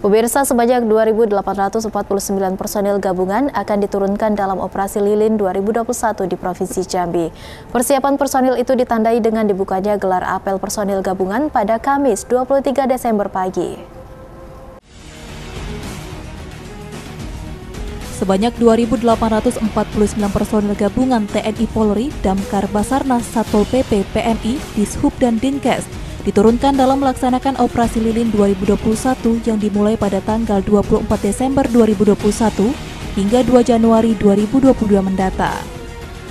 Pemirsa sebanyak 2.849 personil gabungan akan diturunkan dalam operasi Lilin 2021 di Provinsi Jambi. Persiapan personil itu ditandai dengan dibukanya gelar apel personil gabungan pada Kamis 23 Desember pagi. Sebanyak 2.849 personil gabungan TNI Polri, Damkar Basarnas, Satpol PP, PMI, Dishub, dan Dinkes diturunkan dalam melaksanakan operasi lilin 2021 yang dimulai pada tanggal 24 Desember 2021 hingga 2 Januari 2022 mendatang.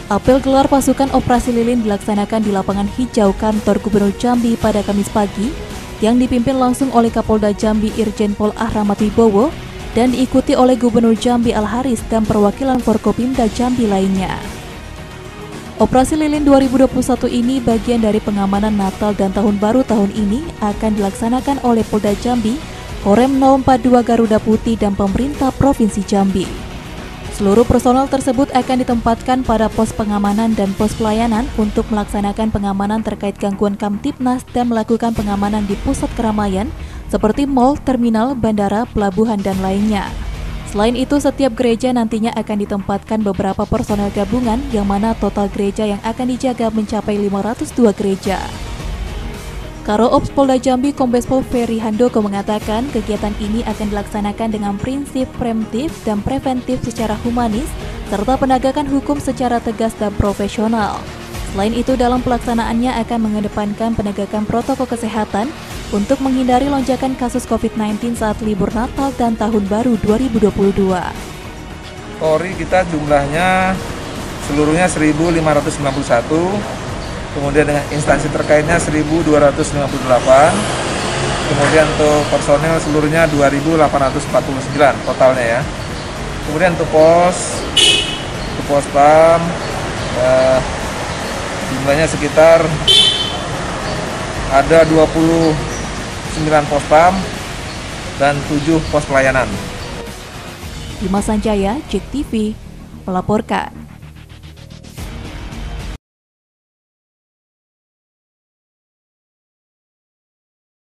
Apel gelar pasukan operasi lilin dilaksanakan di lapangan hijau kantor Gubernur Jambi pada Kamis pagi yang dipimpin langsung oleh Kapolda Jambi Irjen Pol Ahramad Wibowo dan diikuti oleh Gubernur Jambi Al Haris dan perwakilan Forkopimda Jambi lainnya. Operasi Lilin 2021 ini bagian dari pengamanan Natal dan Tahun Baru tahun ini akan dilaksanakan oleh Polda Jambi, Korem 042 Garuda Putih dan pemerintah Provinsi Jambi. Seluruh personel tersebut akan ditempatkan pada pos pengamanan dan pos pelayanan untuk melaksanakan pengamanan terkait gangguan Kamtipnas dan melakukan pengamanan di pusat keramaian seperti mal, terminal, bandara, pelabuhan, dan lainnya. Selain itu, setiap gereja nantinya akan ditempatkan beberapa personel gabungan yang mana total gereja yang akan dijaga mencapai 502 gereja. Karo Ops Polda Jambi Kombes Pol Ferry Handoko mengatakan kegiatan ini akan dilaksanakan dengan prinsip preemptif dan preventif secara humanis serta penegakan hukum secara tegas dan profesional. Selain itu, dalam pelaksanaannya akan mengedepankan penegakan protokol kesehatan untuk menghindari lonjakan kasus COVID-19 saat libur Natal dan Tahun Baru 2022. Polri kita jumlahnya seluruhnya 1.591, kemudian dengan instansi terkaitnya 1.258, kemudian untuk personel seluruhnya 2.849 totalnya ya. Kemudian untuk pos, untuk pos PAM, eh, jumlahnya sekitar ada 20 9 pos PAM dan 7 pos pelayanan. Dimas Sanjaya, Cek TV, melaporkan.